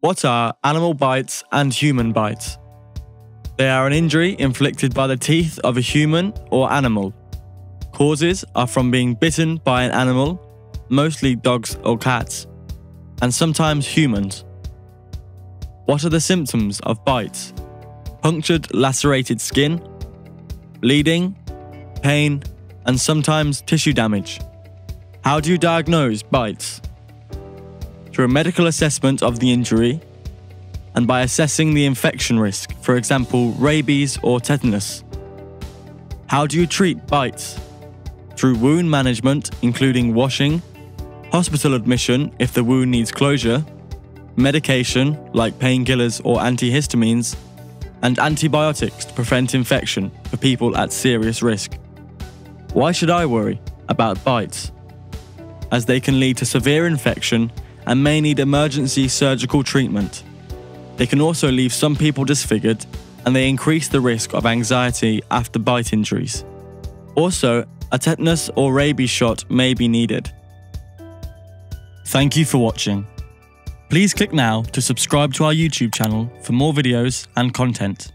What are animal bites and human bites? They are an injury inflicted by the teeth of a human or animal. Causes are from being bitten by an animal, mostly dogs or cats, and sometimes humans. What are the symptoms of bites? Punctured, lacerated skin, bleeding, pain, and sometimes tissue damage. How do you diagnose bites? Through a medical assessment of the injury and by assessing the infection risk, for example, rabies or tetanus. How do you treat bites? Through wound management, including washing, hospital admission if the wound needs closure, medication like painkillers or antihistamines, and antibiotics to prevent infection for people at serious risk. Why should I worry about bites? As they can lead to severe infection and may need emergency surgical treatment. They can also leave some people disfigured and they increase the risk of anxiety after bite injuries. Also, a tetanus or rabies shot may be needed. Thank you for watching. Please click now to subscribe to our YouTube channel for more videos and content.